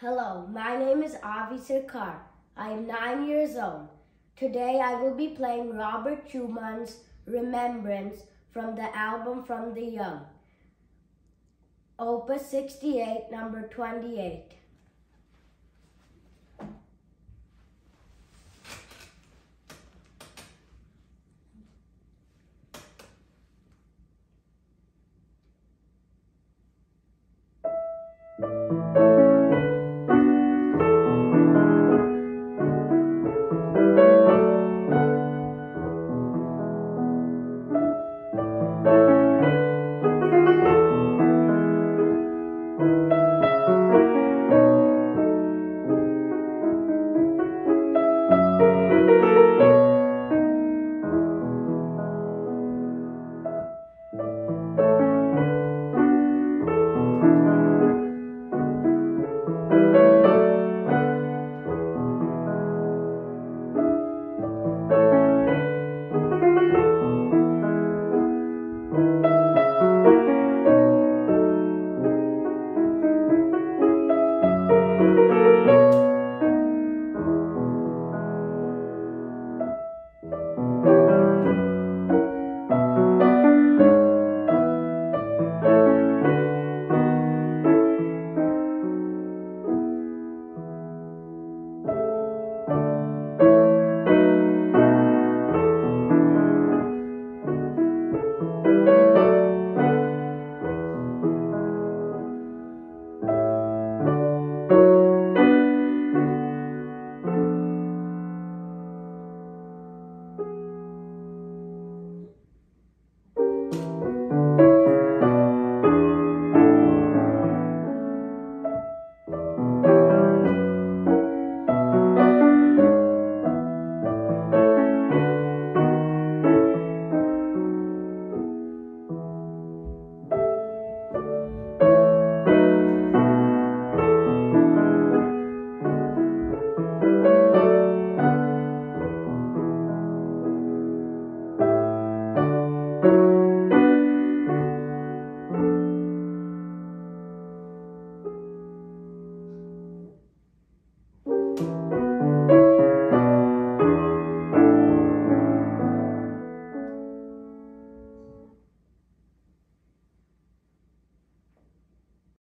Hello, my name is Aavi Sircar. I am nine years old. Today I will be playing Robert Schumann's Remembrance from the album From the Young, Opus 68, number 28.